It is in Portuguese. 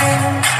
Música